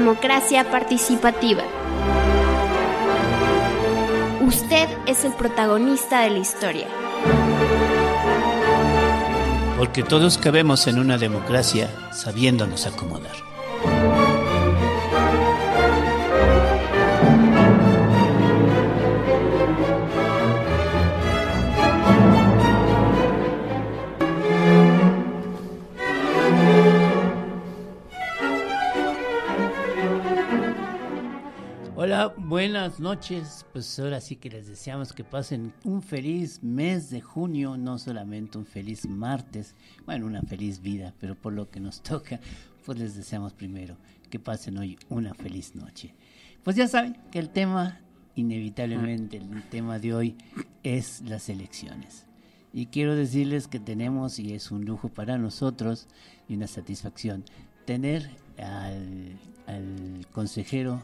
democracia participativa. Usted es el protagonista de la historia. Porque todos cabemos en una democracia sabiéndonos acomodar. Buenas noches. Pues ahora sí que les deseamos que pasen un feliz mes de junio, no solamente un feliz martes, bueno, una feliz vida, pero por lo que nos toca, pues les deseamos primero que pasen hoy una feliz noche. Pues ya saben que el tema, inevitablemente, el tema de hoy es las elecciones. Y quiero decirles que tenemos, y es un lujo para nosotros y una satisfacción, tener al, al consejero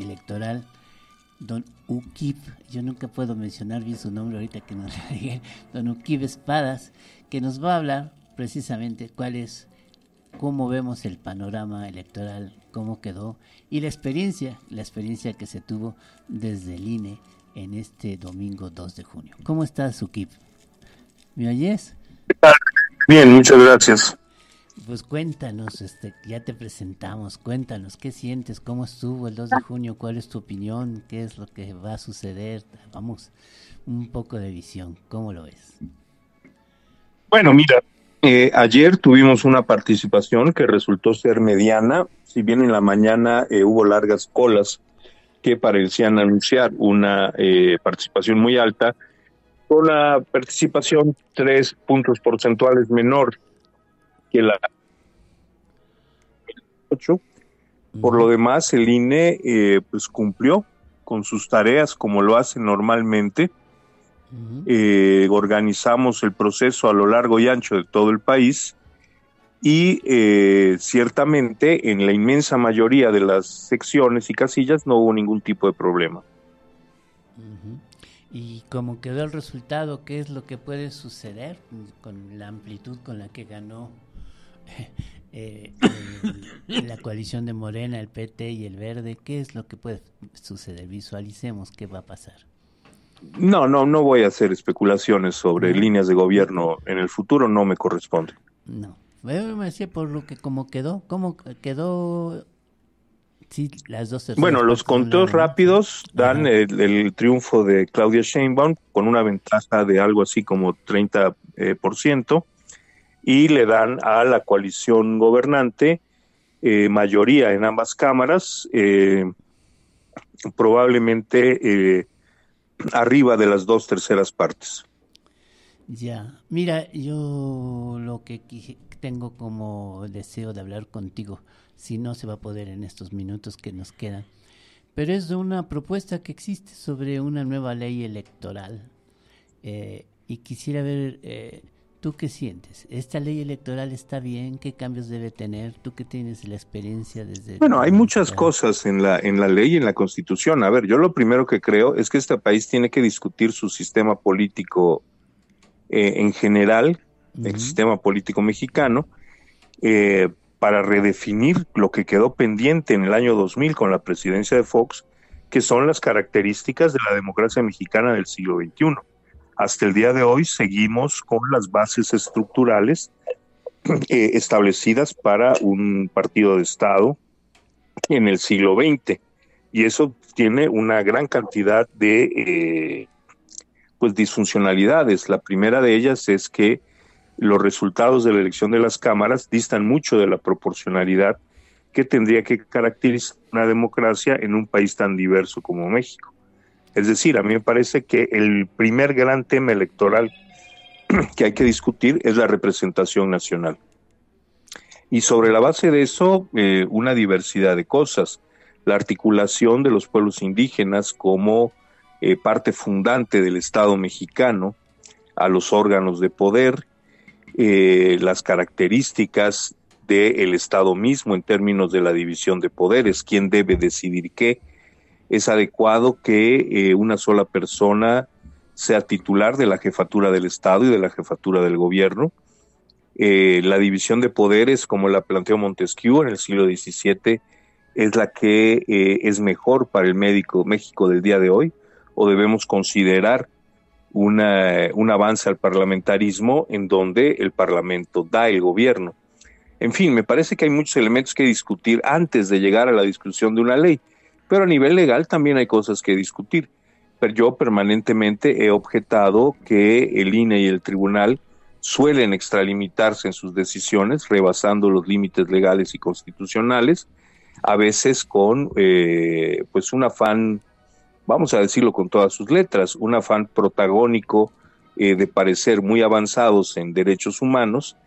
electoral, don Ukip, yo nunca puedo mencionar bien su nombre ahorita que nos lo don Ukip Espadas, que nos va a hablar precisamente cuál es, cómo vemos el panorama electoral, cómo quedó y la experiencia, la experiencia que se tuvo desde el INE en este domingo 2 de junio. ¿Cómo estás, Ukip? ¿Me oyes? Bien, muchas gracias. Pues cuéntanos, este, ya te presentamos, cuéntanos, ¿qué sientes? ¿Cómo estuvo el 2 de junio? ¿Cuál es tu opinión? ¿Qué es lo que va a suceder? Vamos, un poco de visión, ¿cómo lo ves? Bueno, mira, eh, ayer tuvimos una participación que resultó ser mediana, si bien en la mañana eh, hubo largas colas que parecían anunciar una eh, participación muy alta, con la participación tres puntos porcentuales menor que la 8. Por lo demás, el INE eh, pues cumplió con sus tareas como lo hace normalmente. Eh, organizamos el proceso a lo largo y ancho de todo el país y eh, ciertamente en la inmensa mayoría de las secciones y casillas no hubo ningún tipo de problema. ¿Y cómo quedó el resultado? ¿Qué es lo que puede suceder con la amplitud con la que ganó eh, la coalición de Morena, el PT y el Verde, ¿qué es lo que puede suceder? Visualicemos qué va a pasar. No, no, no voy a hacer especulaciones sobre líneas de gobierno en el futuro, no me corresponde. No, me decía por lo que como quedó, cómo quedó Sí, las dos bueno, los conteos rápidos dan el, triunfo de Claudia Sheinbaum con una ventaja de algo así como 30%. Eh, por ciento y le dan a la coalición gobernante eh, mayoría en ambas cámaras, eh, probablemente eh, arriba de las dos terceras partes. Ya, mira, yo lo que tengo como deseo de hablar contigo, si no se va a poder en estos minutos que nos quedan, pero es de una propuesta que existe sobre una nueva ley electoral y quisiera ver ¿Tú qué sientes? ¿Esta ley electoral está bien? ¿Qué cambios debe tener? ¿Tú que tienes la experiencia desde... Bueno, hay muchas cosas en la, en la ley y en la constitución. A ver, yo lo primero que creo es que este país tiene que discutir su sistema político eh, en general, el sistema político mexicano, eh, para redefinir lo que quedó pendiente en el año 2000 con la presidencia de Fox, que son las características de la democracia mexicana del siglo XXI hasta el día de hoy seguimos con las bases estructurales eh, establecidas para un partido de Estado en el siglo XX. Y eso tiene una gran cantidad de eh, pues disfuncionalidades. La primera de ellas es que los resultados de la elección de las cámaras distan mucho de la proporcionalidad que tendría que caracterizar una democracia en un país tan diverso como México. Es decir, a mí me parece que el primer gran tema electoral que hay que discutir es la representación nacional. Y sobre la base de eso, eh, una diversidad de cosas. La articulación de los pueblos indígenas como eh, parte fundante del Estado mexicano a los órganos de poder, eh, las características del Estado mismo en términos de la división de poderes, quién debe decidir qué, es adecuado que eh, una sola persona sea titular de la jefatura del Estado y de la jefatura del gobierno. eh, la división de poderes, como la planteó Montesquieu en el siglo XVII, es la que eh, es mejor para el médico México del día de hoy, o debemos considerar una, un avance al parlamentarismo en donde el Parlamento da el gobierno. En fin, me parece que hay muchos elementos que discutir antes de llegar a la discusión de una ley, pero a nivel legal también hay cosas que discutir. Pero yo permanentemente he objetado que el INE y el tribunal suelen extralimitarse en sus decisiones, rebasando los límites legales y constitucionales, a veces con eh, pues un afán vamos a decirlo con todas sus letras, un afán protagónico eh, de parecer muy avanzados en derechos humanos,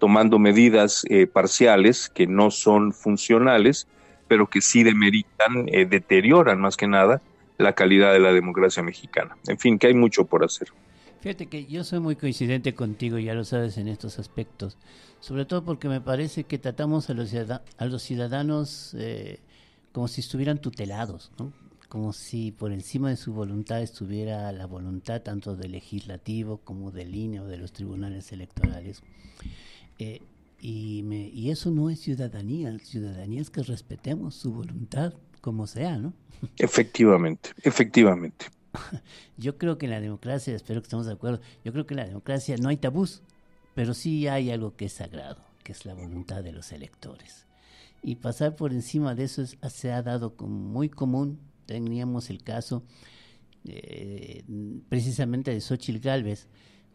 tomando medidas eh, parciales que no son funcionales, pero que sí demeritan, eh, deterioran más que nada la calidad de la democracia mexicana. En fin, que hay mucho por hacer. Fíjate que yo soy muy coincidente contigo, ya lo sabes, en estos aspectos, sobre todo porque me parece que tratamos a los, ciudadanos como si estuvieran tutelados, como si por encima de su voluntad estuviera la voluntad tanto del legislativo como del INE o de los tribunales electorales. Eh, y, me, y eso no es ciudadanía, ciudadanía es que respetemos su voluntad como sea, ¿no? Efectivamente, efectivamente. Yo creo que en la democracia, espero que estemos de acuerdo, yo creo que en la democracia no hay tabús, pero sí hay algo que es sagrado, que es la voluntad de los electores. Y pasar por encima de eso se ha dado como muy común teníamos el caso eh, precisamente de Xochitl Galvez,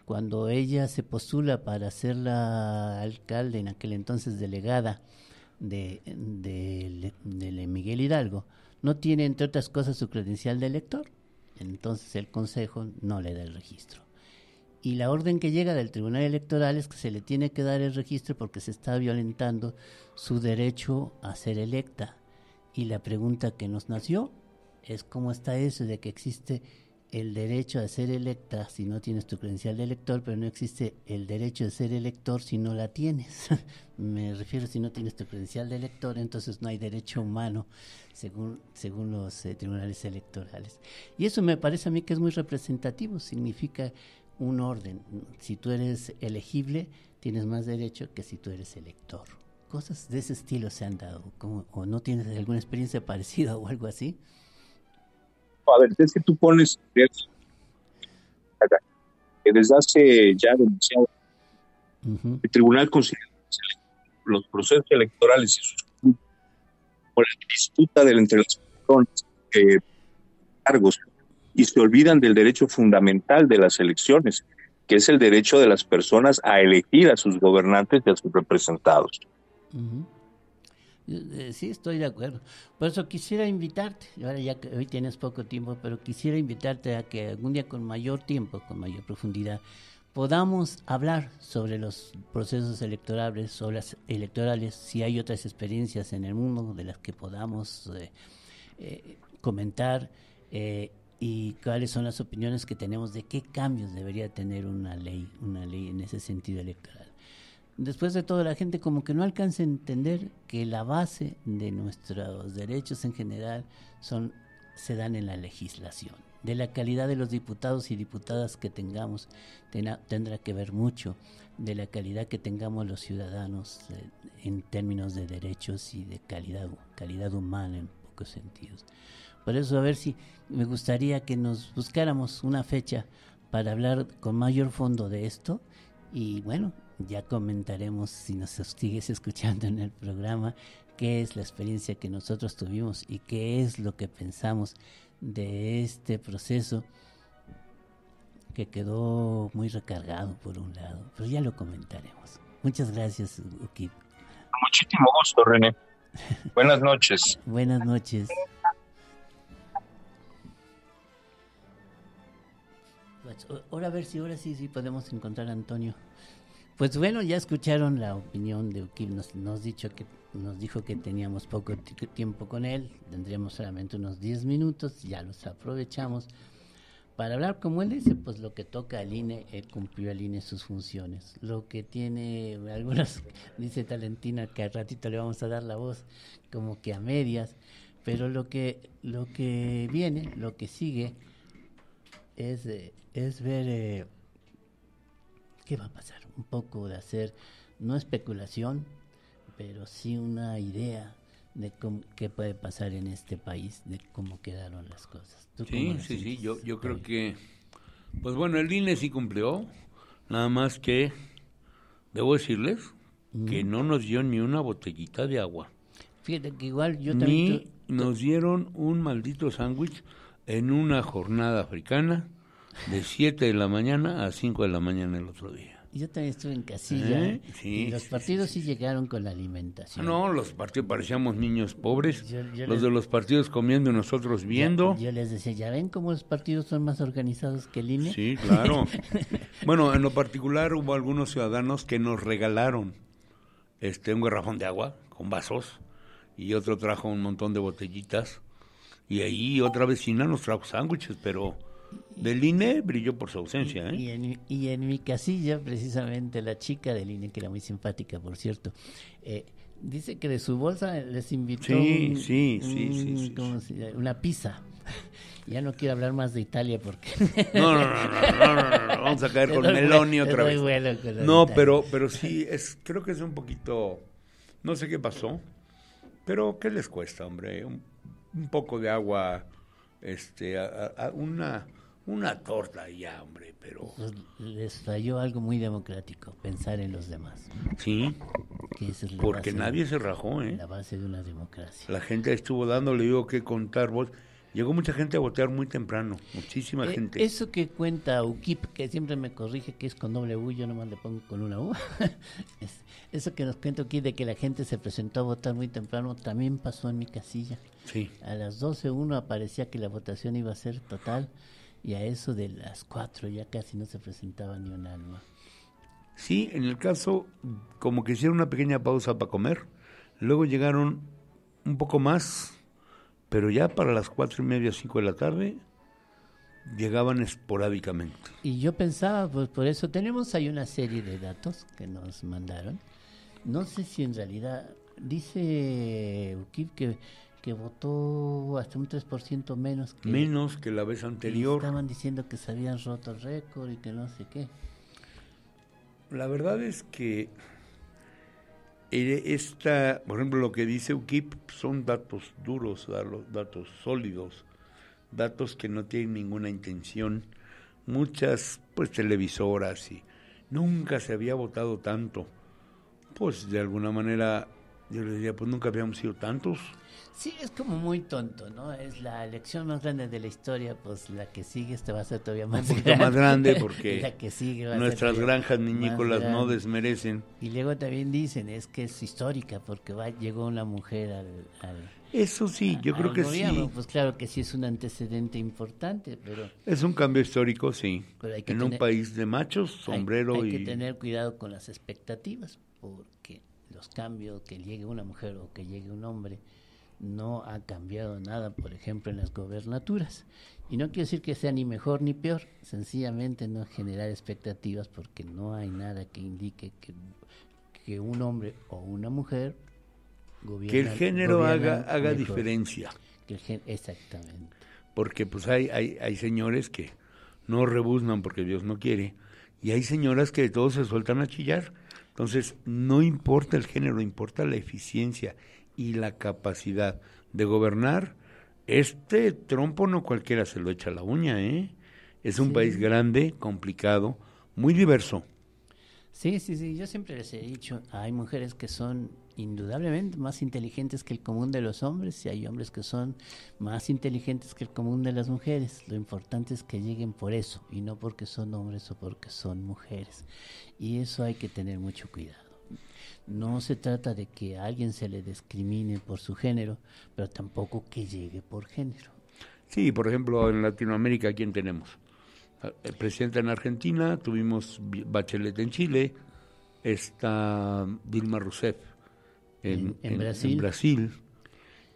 cuando ella se postula para ser la alcalde, en aquel entonces delegada de, de, Miguel Hidalgo, no tiene, entre otras cosas, su credencial de elector. Entonces el Consejo no le da el registro. Y la orden que llega del Tribunal Electoral es que se le tiene que dar el registro porque se está violentando su derecho a ser electa. Y la pregunta que nos nació es cómo está eso de que existe el derecho a ser electa si no tienes tu credencial de elector, pero no existe el derecho de ser elector si no la tienes. Me refiero si no tienes tu credencial de elector, entonces no hay derecho humano según, según los eh, tribunales electorales. Y eso me parece a mí que es muy representativo, significa un orden. Si tú eres elegible, tienes más derecho que si tú eres elector. Cosas de ese estilo se han dado, o no tienes alguna experiencia parecida o algo así a ver, es que tú pones que desde hace ya demasiado. El tribunal considera los procesos electorales y sus por la disputa de entre las personas eh, cargos y se olvidan del derecho fundamental de las elecciones, que es el derecho de las personas a elegir a sus gobernantes y a sus representados. Sí, estoy de acuerdo. Por eso quisiera invitarte, ahora ya que hoy tienes poco tiempo, pero quisiera invitarte a que algún día con mayor tiempo, con mayor profundidad, podamos hablar sobre los procesos electorales, sobre las electorales, si hay otras experiencias en el mundo de las que podamos eh, eh, comentar y cuáles son las opiniones que tenemos de qué cambios debería tener una ley, una ley en ese sentido electoral después de todo la gente como que no alcanza a entender que la base de nuestros derechos en general son se dan en la legislación. De la calidad de los diputados y diputadas que tengamos tendrá que ver mucho de la calidad que tengamos los ciudadanos eh, en términos de derechos y de calidad calidad humana en pocos sentidos. Por eso a ver si me gustaría que nos buscáramos una fecha para hablar con mayor fondo de esto y bueno, ya comentaremos si nos sigues escuchando en el programa qué es la experiencia que nosotros tuvimos y qué es lo que pensamos de este proceso que quedó muy recargado por un lado, pero ya lo comentaremos. Muchas gracias, Ukip. Muchísimo gusto, René. Buenas noches. Buenas noches. Pues, ahora a ver si ahora sí, sí podemos encontrar a Antonio. Pues bueno, ya escucharon la opinión de Ukip, nos, nos, dicho que, nos dijo que teníamos poco tiempo con él, tendríamos solamente unos 10 minutos, ya los aprovechamos. Para hablar, como él dice, pues lo que toca al INE, él cumplió al INE sus funciones. Lo que tiene algunas, dice Talentina, que al ratito le vamos a dar la voz, como que a medias, pero lo que, lo que viene, lo que sigue, es, es ver... Eh, ¿qué va a pasar? Un poco de hacer, no especulación, pero sí una idea de cómo, qué puede pasar en este país, de cómo quedaron las cosas. Sí, sí, sí, yo, yo creo que, pues bueno, el INE sí cumplió, nada más que, debo decirles, que no nos dio ni una botellita de agua. Fíjate que igual yo también... Ni nos dieron un maldito sándwich en una jornada africana de 7 de la mañana a 5 de la mañana el otro día. Yo también estuve en casilla. ¿Eh? y los partidos sí, llegaron con la alimentación. No, los partidos parecíamos niños pobres. los de los partidos comiendo y nosotros viendo. Yo, les decía, ¿ya ven cómo los partidos son más organizados que el INE? Sí, claro. bueno, en lo particular hubo algunos ciudadanos que nos regalaron este un garrafón de agua con vasos y otro trajo un montón de botellitas. Y ahí otra vecina nos trajo sándwiches, pero del INE brilló por su ausencia. ¿eh? Y, en, y, en, mi casilla, precisamente, la chica del INE, que era muy simpática, por cierto, eh, dice que de su bolsa les invitó sí, sí, sí, una pizza. ya no quiero hablar más de Italia porque... no, no, no, no, no, no, vamos a caer con Meloni otra vez. no, pero, pero sí, es, creo que es un poquito... No sé qué pasó, pero ¿qué les cuesta, hombre? Un, un poco de agua, este, a una una torta ya, hombre, pero... Pues, les falló algo muy democrático, pensar en los demás. Sí, porque nadie se rajó, ¿eh? La base de una democracia. La gente estuvo dando, le digo que contar vos. Llegó mucha gente a votar muy temprano, muchísima eh, gente. Eso que cuenta UKIP, que siempre me corrige que es con doble U, yo nomás le pongo con una U. eso que nos cuenta aquí de que la gente se presentó a votar muy temprano, también pasó en mi casilla. Sí. A las 12.01 aparecía que la votación iba a ser total y a eso de las cuatro ya casi no se presentaba ni un alma. Sí, en el caso, como que hicieron una pequeña pausa para comer, luego llegaron un poco más, pero ya para las cuatro y media, cinco de la tarde, llegaban esporádicamente. Y yo pensaba, pues por eso tenemos ahí una serie de datos que nos mandaron. No sé si en realidad, dice Ukip que que votó hasta un 3% menos que... Menos que la vez anterior. Estaban diciendo que se habían roto el récord y que no sé qué. La verdad es que eh, esta, por ejemplo, lo que dice UKIP son datos duros, datos sólidos, datos que no tienen ninguna intención. Muchas pues televisoras y nunca se había votado tanto. Pues de alguna manera yo le diría, pues nunca habíamos sido tantos. Sí, es como muy tonto, ¿no? Es la elección más grande de la historia, pues la que sigue esta va a ser todavía más Un poquito grande. más grande porque la que sigue nuestras granjas niñícolas no desmerecen. Y luego también dicen, es que es histórica porque va, llegó una mujer al... Eso sí, yo creo que sí. Pues claro que sí es un antecedente importante, pero... Es un cambio histórico, sí. en un país de machos, sombrero hay, hay que tener cuidado con las expectativas, porque los cambios, que llegue una mujer o que llegue un hombre no ha cambiado nada, por ejemplo, en las gobernaturas. Y no quiere decir que sea ni mejor ni peor, sencillamente no generar expectativas porque no hay nada que indique que, que un hombre o una mujer gobierne. Que el género haga, haga diferencia. Que exactamente. Porque pues hay, hay, hay señores que no rebuznan porque Dios no quiere, y hay señoras que de todos se sueltan a chillar. Entonces, no importa el género, importa la eficiencia y la capacidad de gobernar, este trompo no cualquiera se lo echa la uña, ¿eh? Es un país grande, complicado, muy diverso. Sí, sí, sí, yo siempre les he dicho, hay mujeres que son indudablemente más inteligentes que el común de los hombres y hay hombres que son más inteligentes que el común de las mujeres. Lo importante es que lleguen por eso y no porque son hombres o porque son mujeres. Y eso hay que tener mucho cuidado no se trata de que a alguien se le discrimine por su género, pero tampoco que llegue por género. Sí, por ejemplo, en Latinoamérica, ¿quién tenemos? El presidente en Argentina, tuvimos Bachelet en Chile, está Dilma Rousseff en, Brasil.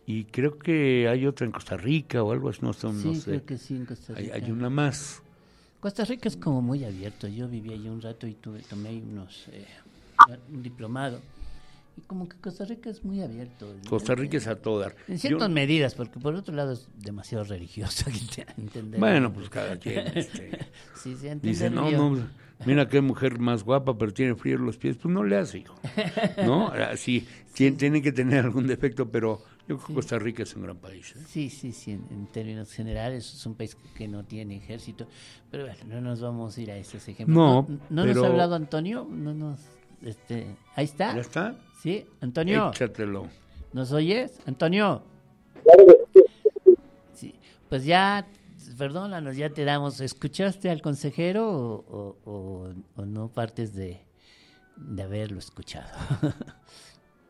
y creo que hay otra en Costa Rica o algo así, no, sé. creo que sí, en Costa Rica. Hay, una más. Costa Rica es como muy abierto, yo viví allí un rato y tuve, tomé unos... Eh, un diplomado. Y como que Costa Rica es muy abierto. Costa Rica es a todo En ciertas medidas, porque por otro lado es demasiado religioso. bueno, pues cada quien este, dice, no, no, Mira qué mujer más guapa, pero tiene frío en los pies. Pues no le hace, hijo. ¿No? Sí, tiene que tener algún defecto, pero yo creo que Costa Rica es un gran país. ¿eh? Sí, sí, sí, en, términos generales es un país que no tiene ejército, pero bueno, no nos vamos a ir a esos ejemplos. No, no, nos ha hablado Antonio, no nos, este, ahí está. ¿Ya está? Sí, Antonio. Échatelo. ¿Nos oyes, Antonio? Sí, pues ya, perdónanos, ya te damos. ¿Escuchaste al consejero o, no partes de, de haberlo escuchado?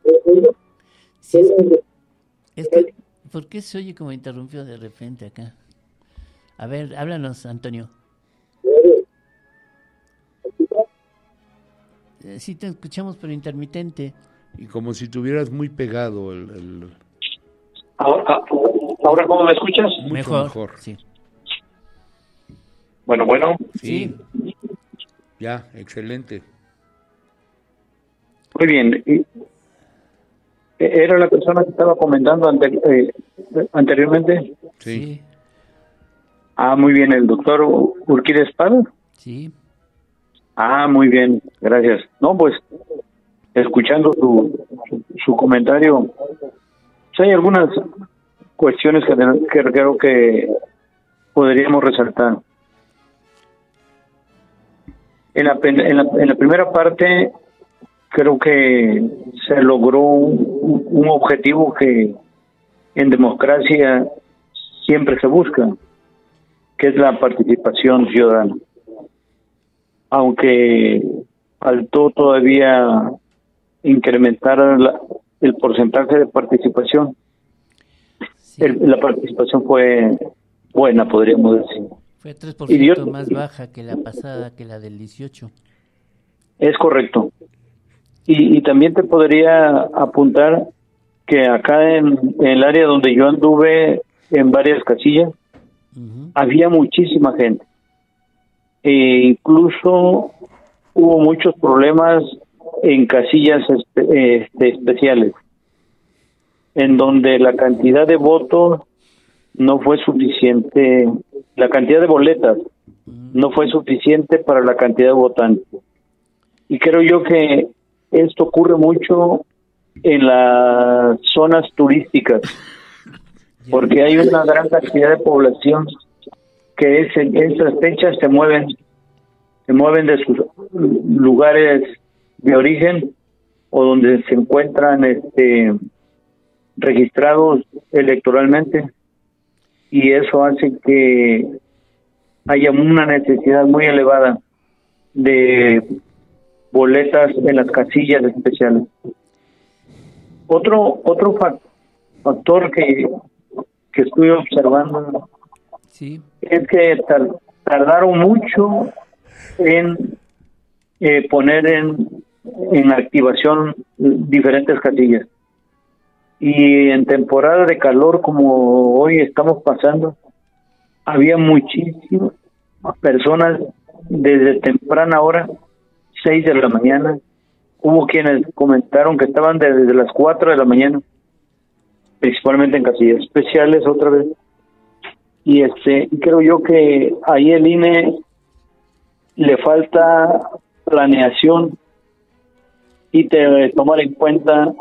sí, es que, ¿por qué se oye como interrumpió de repente acá? A ver, háblanos, Antonio. Eh, sí, te escuchamos, pero intermitente. Y como si tuvieras muy pegado el... Ahora, ahora, ¿cómo me escuchas? mejor, mejor. Sí. Bueno, bueno. Sí. Ya, excelente. Muy bien. ¿Era la persona que estaba comentando eh, anteriormente? Sí. Ah, muy bien, el doctor Urquide Espada. Sí. Ah, muy bien, gracias. No, pues, escuchando su, su, comentario, hay algunas cuestiones que, creo que podríamos resaltar. En la, en la, en la primera parte creo que se logró un, objetivo que en democracia siempre se busca, que es la participación ciudadana. Aunque faltó todavía incrementar el porcentaje de participación, la participación fue buena, podríamos decir. Fue 3% más baja que la pasada, que la del 18. Es correcto. Y, también te podría apuntar que acá en, el área donde yo anduve en varias casillas, había muchísima gente. E incluso hubo muchos problemas en casillas este, especiales, en donde la cantidad de votos no fue suficiente, la cantidad de boletas no fue suficiente para la cantidad de votantes. Y creo yo que esto ocurre mucho en las zonas turísticas, porque hay una gran cantidad de población que es, esas fechas se mueven, se mueven de sus lugares de origen o donde se encuentran este, registrados electoralmente y eso hace que haya una necesidad muy elevada de boletas en las casillas especiales. Otro otro factor que, que estoy observando es que tardaron mucho en eh, poner en, en activación diferentes casillas. Y en temporada de calor como hoy estamos pasando, había muchísimas personas desde temprana hora 6 de la mañana. Hubo quienes comentaron que estaban desde las 4 de la mañana, principalmente en casillas especiales otra vez. Y este creo yo que ahí el INE le falta planeación y te, tomar en cuenta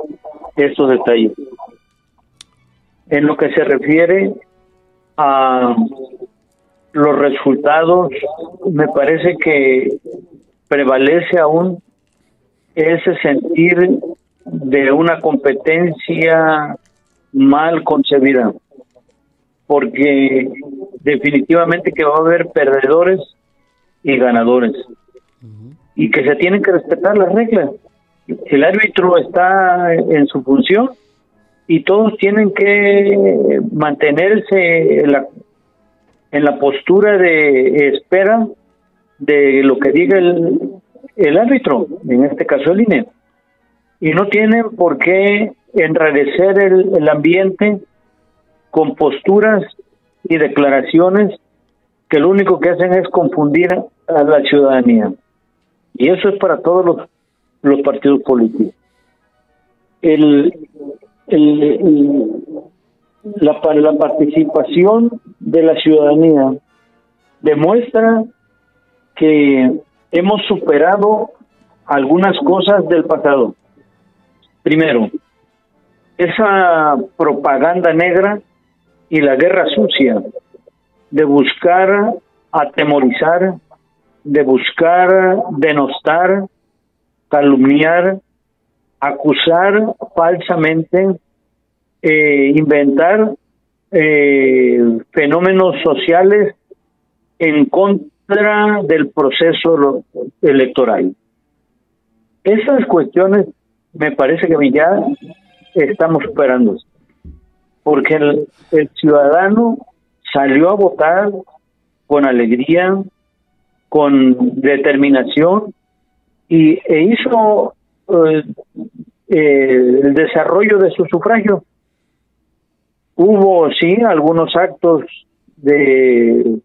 estos detalles. En lo que se refiere a los resultados, me parece que prevalece aún ese sentir de una competencia mal concebida, porque definitivamente que va a haber perdedores y ganadores, y que se tienen que respetar las reglas. El árbitro está en su función y todos tienen que mantenerse en la, en la postura de espera de lo que diga el, el árbitro, en este caso el INE. Y no tienen por qué enrarecer el, el ambiente con posturas y declaraciones que lo único que hacen es confundir a la ciudadanía. Y eso es para todos los, partidos políticos. El, el, la, la participación de la ciudadanía demuestra que hemos superado algunas cosas del pasado. Primero, esa propaganda negra y la guerra sucia de buscar atemorizar, de buscar denostar, calumniar, acusar falsamente, eh, inventar eh, fenómenos sociales en contra del proceso electoral. Esas cuestiones me parece que ya estamos superando, porque el, ciudadano salió a votar con alegría, con determinación y e hizo eh, eh, el desarrollo de su sufragio. Hubo, sí, algunos actos de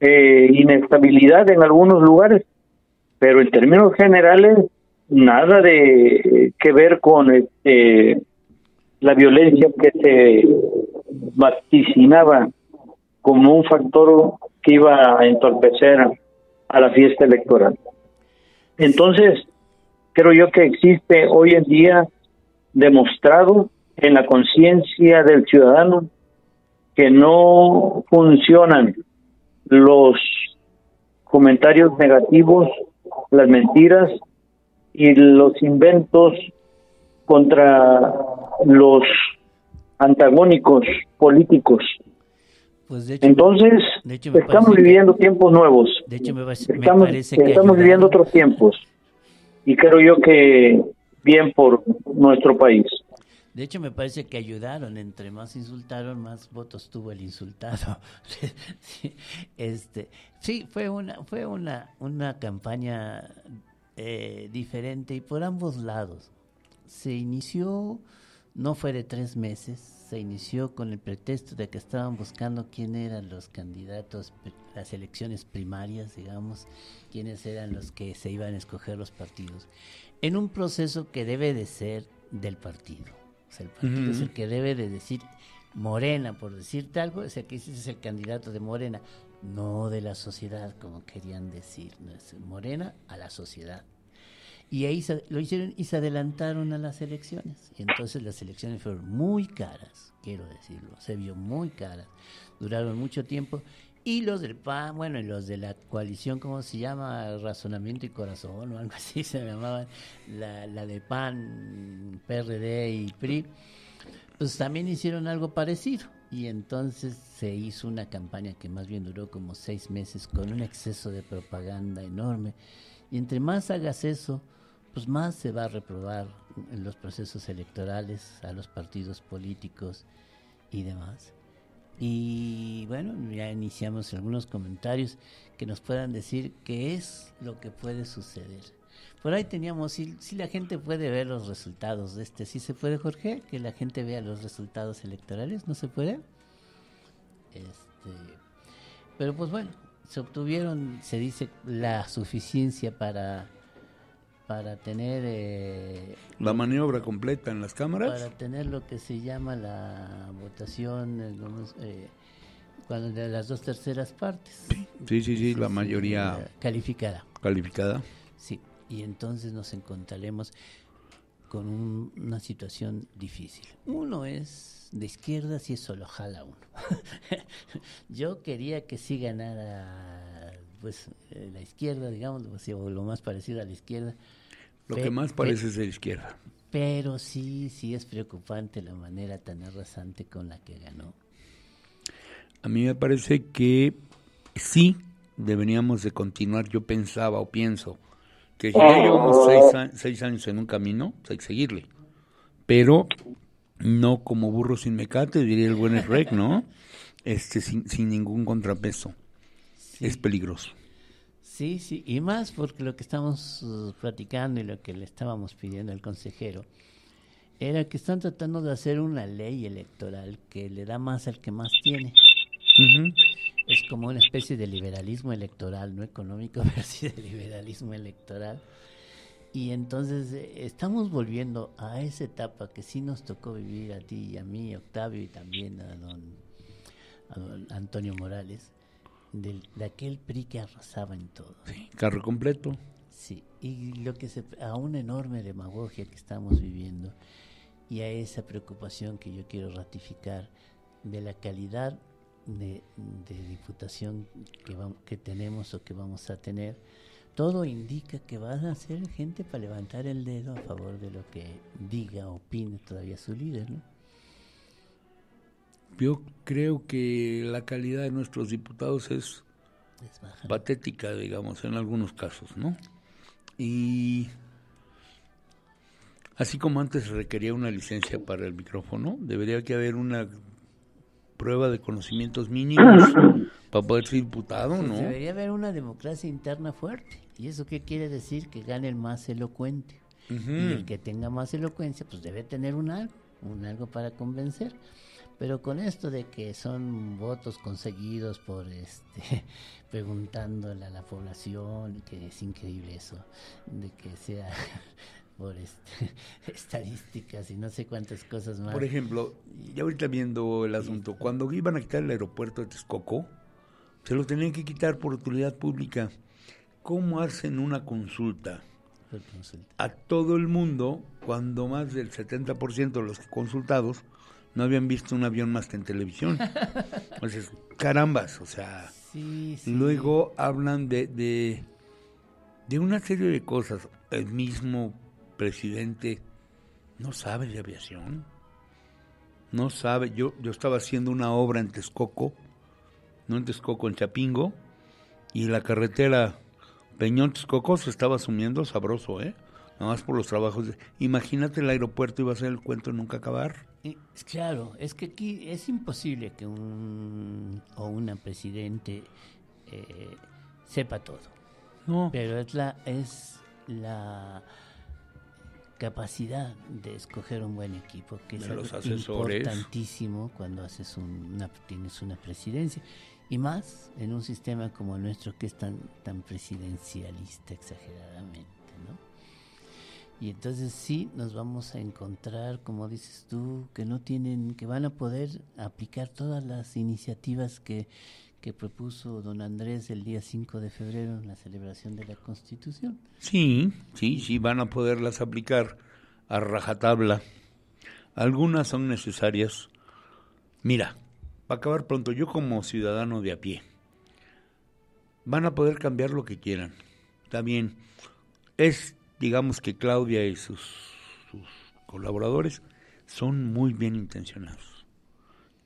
eh, inestabilidad en algunos lugares, pero en términos generales nada de que ver con este, la violencia que se vaticinaba como un factor que iba a entorpecer a la fiesta electoral. Entonces, creo yo que existe hoy en día demostrado en la conciencia del ciudadano que no funcionan los comentarios negativos, las mentiras y los inventos contra los antagónicos políticos. Pues Entonces, estamos viviendo tiempos nuevos. De hecho, me, estamos, estamos viviendo otros tiempos. Y creo yo que bien por nuestro país. De hecho, me parece que ayudaron. Entre más insultaron, más votos tuvo el insultado. sí, este, sí, fue una, fue una, una campaña eh, diferente y por ambos lados. Se inició, no fue de tres meses, se inició con el pretexto de que estaban buscando quién eran los candidatos, las elecciones primarias, digamos, quiénes eran los que se iban a escoger los partidos, en un proceso que debe de ser del partido. O sea, el partido es el que debe de decir Morena, por decirte algo, es el que es el candidato de Morena, no de la sociedad, como querían decir, no es Morena a la sociedad. Y ahí lo hicieron y se adelantaron a las elecciones. Y entonces las elecciones fueron muy caras, quiero decirlo, se vio muy caras. Duraron mucho tiempo. Y los del PAN, bueno, y los de la coalición, ¿cómo se llama? Razonamiento y Corazón o algo así se llamaban, la, la de PAN, PRD y PRI, pues también hicieron algo parecido. Y entonces se hizo una campaña que más bien duró como seis meses con un exceso de propaganda enorme. Y entre más hagas eso, pues más se va a reprobar en los procesos electorales a los partidos políticos y demás. Y bueno, ya iniciamos algunos comentarios que nos puedan decir qué es lo que puede suceder. Por ahí teníamos, si, si la gente puede ver los resultados de este, ¿sí se puede, Jorge? Que la gente vea los resultados electorales, ¿no se puede? Este, pero pues bueno, se obtuvieron, se dice, la suficiencia para para tener... Eh, la maniobra completa en las cámaras. Para tener lo que se llama la votación eh, cuando de las dos terceras partes. Sí, sí, sí, la mayoría... Calificada. Calificada. Sí, y entonces nos encontraremos con una situación difícil. Uno es de izquierda si eso lo jala uno. Yo quería que sí ganara pues eh, la izquierda, digamos, o lo más parecido a la izquierda, lo que más parece ser izquierda. Pero sí, sí es preocupante la manera tan arrasante con la que ganó. A mí me parece que sí deberíamos de continuar. Yo pensaba o pienso que ya llevamos seis, años en un camino, hay que seguirle. Pero no como burro sin mecate, diría el buen Rec, ¿no? Este, sin, sin ningún contrapeso. Es peligroso. Sí, sí, y más porque lo que estamos uh, platicando y lo que le estábamos pidiendo al consejero era que están tratando de hacer una ley electoral que le da más al que más tiene. Es como una especie de liberalismo electoral, no económico, pero sí de liberalismo electoral. Y entonces eh, estamos volviendo a esa etapa que sí nos tocó vivir a ti y a mí, Octavio, y también a don, a don Antonio Morales, de aquel PRI que arrasaba en todo. carro completo. Sí, y lo que se, a una enorme demagogia que estamos viviendo y a esa preocupación que yo quiero ratificar de la calidad de, diputación que, que tenemos o que vamos a tener, todo indica que van a ser gente para levantar el dedo a favor de lo que diga, opine todavía su líder, ¿no? Yo creo que la calidad de nuestros diputados es, patética, digamos, en algunos casos, ¿no? Y así como antes requería una licencia para el micrófono, debería que haber una prueba de conocimientos mínimos para poder ser diputado, ¿no? Debería haber una democracia interna fuerte. ¿Y eso qué quiere decir? Que gane el más elocuente. Y el que tenga más elocuencia, pues debe tener un algo, un algo para convencer. Pero con esto de que son votos conseguidos por este preguntándole a la población, que es increíble eso, de que sea por este, estadísticas y no sé cuántas cosas más. Por ejemplo, ya ahorita viendo el asunto, cuando iban a quitar el aeropuerto de Texcoco, se lo tenían que quitar por utilidad pública. ¿Cómo hacen una consulta? A todo el mundo, cuando más del 70% de los consultados no habían visto un avión más que en televisión. Entonces, carambas, o sea. Luego hablan de, de, de una serie de cosas. El mismo presidente no sabe de aviación. No sabe. Yo, yo estaba haciendo una obra en Texcoco, no en Texcoco, en Chapingo, y la carretera Peñón-Texcoco se estaba sumiendo sabroso, ¿eh? Nada más por los trabajos. Imagínate el aeropuerto iba a ser el cuento nunca acabar. Claro, es que aquí es imposible que un o una presidente eh, sepa todo. No. Pero es la es la capacidad de escoger un buen equipo que es importantísimo cuando haces una tienes una presidencia y más en un sistema como el nuestro que es tan tan presidencialista exageradamente. Y entonces sí nos vamos a encontrar, como dices tú, que no tienen, que van a poder aplicar todas las iniciativas que, que propuso don Andrés el día 5 de febrero en la celebración de la Constitución. Sí, sí, sí, van a poderlas aplicar a rajatabla. Algunas son necesarias. Mira, para acabar pronto, yo como ciudadano de a pie, van a poder cambiar lo que quieran. Está bien. Es digamos que Claudia y sus, colaboradores son muy bien intencionados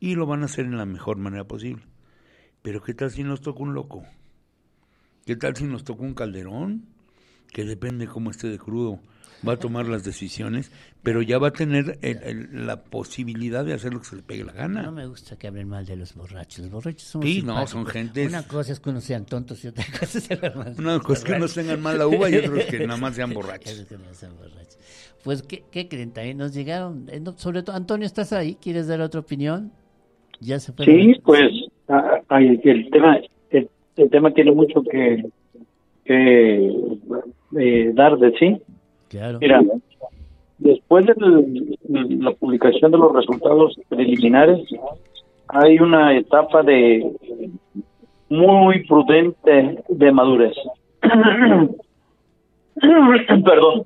y lo van a hacer en la mejor manera posible. Pero ¿qué tal si nos toca un loco? ¿Qué tal si nos toca un calderón? Que depende cómo esté de crudo va a tomar las decisiones, pero ya va a tener la posibilidad de hacer lo que se le pegue la gana. No me gusta que hablen mal de los borrachos. Los borrachos son Sí, no, son gente. Una cosa es que uno sean tontos y otra cosa es ser mal. Una cosa es que unos tengan mala uva y otros que nada más sean borrachos. Pues, ¿qué, ¿qué, creen? También nos llegaron, eh, sobre todo, Antonio, ¿estás ahí? ¿Quieres dar otra opinión? Ya se fue. Sí, pues, ah, el tema, el, tema tiene mucho que, que eh, dar de sí Mira, después de la publicación de los resultados preliminares, hay una etapa de muy prudente de madurez. Perdón.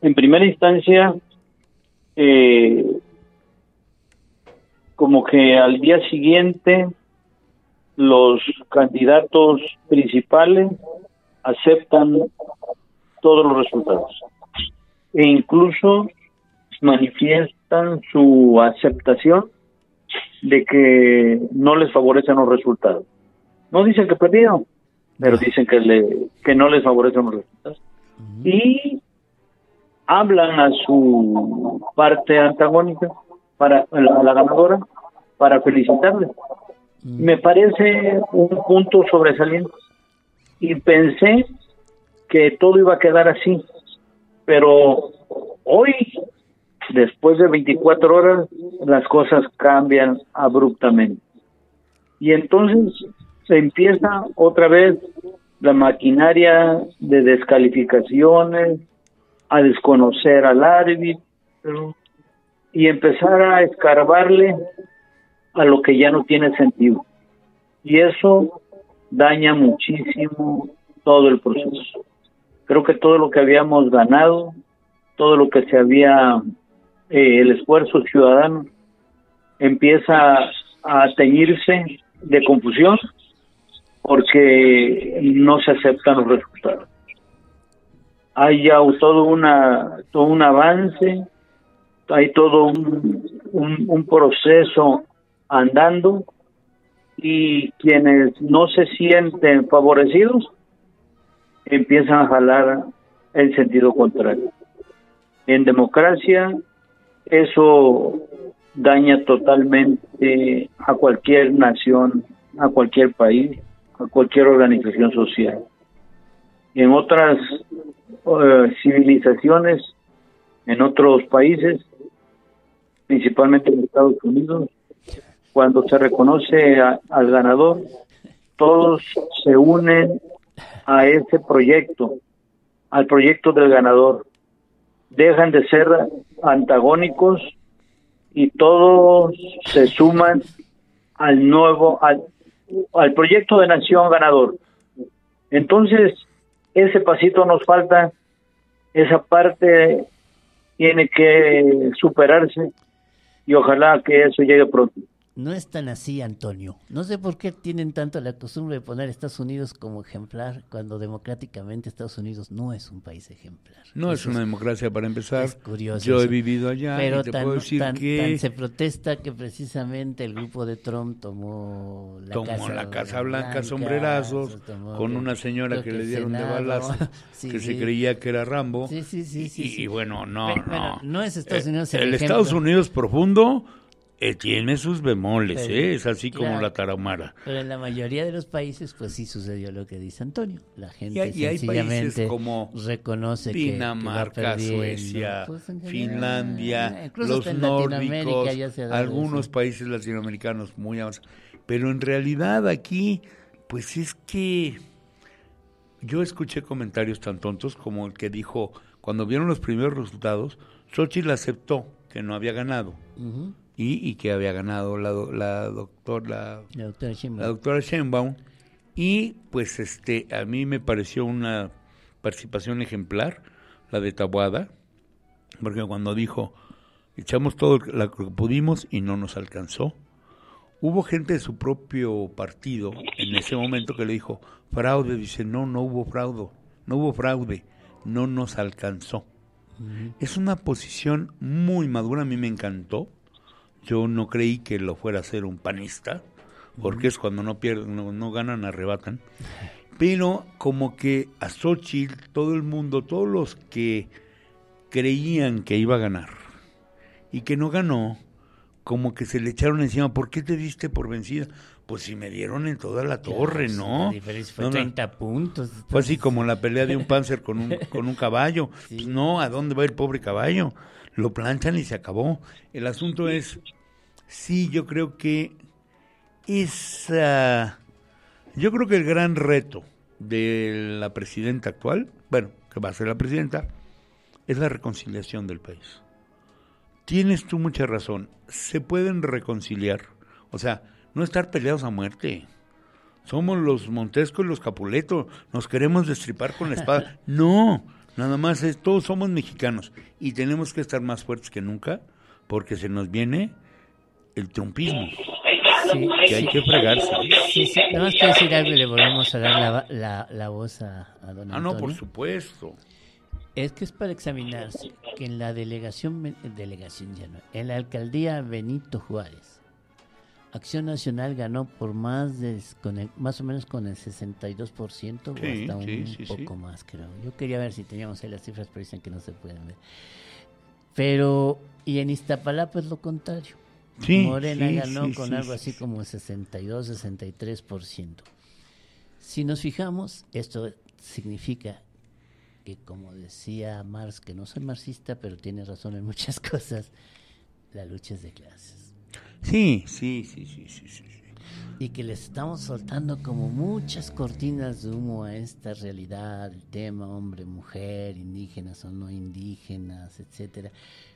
En primera instancia, eh, como que al día siguiente los candidatos principales aceptan todos los resultados. E incluso manifiestan su aceptación de que no les favorecen los resultados. No dicen que perdieron, pero dicen que, le, que no les favorecen los resultados. Y hablan a su parte antagónica, para la, la ganadora, para felicitarle. Me parece un punto sobresaliente. Y pensé que todo iba a quedar así. Pero hoy, después de 24 horas, las cosas cambian abruptamente. Y entonces se empieza otra vez la maquinaria de descalificaciones, a desconocer al árbitro y empezar a escarbarle a lo que ya no tiene sentido. Y eso daña muchísimo todo el proceso. Creo que todo lo que habíamos ganado, todo lo que se había, eh, el esfuerzo ciudadano, empieza a teñirse de confusión porque no se aceptan los resultados. Hay ya todo, una, todo un avance, hay todo un, un proceso andando y quienes no se sienten favorecidos empiezan a jalar el sentido contrario. En democracia eso daña totalmente a cualquier nación, a cualquier país, a cualquier organización social. En otras eh, civilizaciones, en otros países, principalmente en Estados Unidos, cuando se reconoce al ganador, todos se unen a ese proyecto, al proyecto del ganador. Dejan de ser antagónicos y todos se suman al nuevo, al, al proyecto de nación ganador. Entonces, ese pasito nos falta, esa parte tiene que superarse y ojalá que eso llegue pronto no es tan así, Antonio. No sé por qué tienen tanto la costumbre de poner a Estados Unidos como ejemplar cuando democráticamente Estados Unidos no es un país ejemplar. No es una democracia para empezar. Es curioso. Yo he vivido allá pero y te puedo decir que se protesta que precisamente el grupo de Trump tomó la tomó la Casa Blanca, sombrerazos con una señora que, le dieron de balazo que se creía que era Rambo. Sí, sí, sí, y, bueno, no, no. no es Estados eh, Unidos el, el Estados Unidos profundo eh, tiene sus bemoles, ¿eh? es así como la taramara. Pero en la mayoría de los países, pues sí sucedió lo que dice Antonio. La gente sencillamente como reconoce Dinamarca, que, Suecia, pues, Finlandia, eh, los nórdicos, algunos países latinoamericanos muy avanzados. Pero en realidad aquí, pues es que yo escuché comentarios tan tontos como el que dijo, cuando vieron los primeros resultados, Xochitl aceptó que no había ganado y, que había ganado la, la, doctor, la, doctora Sheinbaum. la doctora Sheinbaum. Y pues este a mí me pareció una participación ejemplar, la de Tabuada, porque cuando dijo, echamos todo lo que pudimos y no nos alcanzó, hubo gente de su propio partido en ese momento que le dijo, fraude, dice, no, no hubo fraude, no hubo fraude, no nos alcanzó. Es una posición muy madura, a mí me encantó, yo no creí que lo fuera a ser un panista, porque es cuando no pierden, no, ganan, arrebatan. Pero como que a Xochitl, todo el mundo, todos los que creían que iba a ganar y que no ganó, como que se le echaron encima, ¿por qué te diste por vencida? Pues si me dieron en toda la torre, ¿no? fue 30 puntos. Fue así como la pelea de un panzer con un, con un caballo. Pues no, ¿a dónde va el pobre caballo? Lo planchan y se acabó. El asunto es Sí, yo creo que esa, yo creo que el gran reto de la presidenta actual, bueno, que va a ser la presidenta, es la reconciliación del país. Tienes tú mucha razón, se pueden reconciliar, o sea, no estar peleados a muerte. Somos los Montesco y los Capuleto, nos queremos destripar con la espada. No, nada más es, todos somos mexicanos y tenemos que estar más fuertes que nunca porque se nos viene el trumpismo. Sí, que hay que fregarse. Sí, sí, nada más que decir algo y le volvemos a dar la, la, voz a, a don Ah, no, por supuesto. Es que es para examinarse que en la delegación, delegación ya no, en la alcaldía Benito Juárez, Acción Nacional ganó por más de, con el, más o menos con el 62% o hasta un poco más, creo. Yo quería ver si teníamos ahí las cifras, pero dicen que no se pueden ver. Pero, y en Iztapalapa es lo contrario Morena ganó con algo así como 62, 63%. Si nos fijamos, esto significa que, como decía Marx, que no soy marxista, pero tiene razón en muchas cosas, la lucha es de clases. Sí, sí, sí, sí, sí, sí. Y que le estamos soltando como muchas cortinas de humo a esta realidad, el tema hombre, mujer, indígenas o no indígenas, etcétera,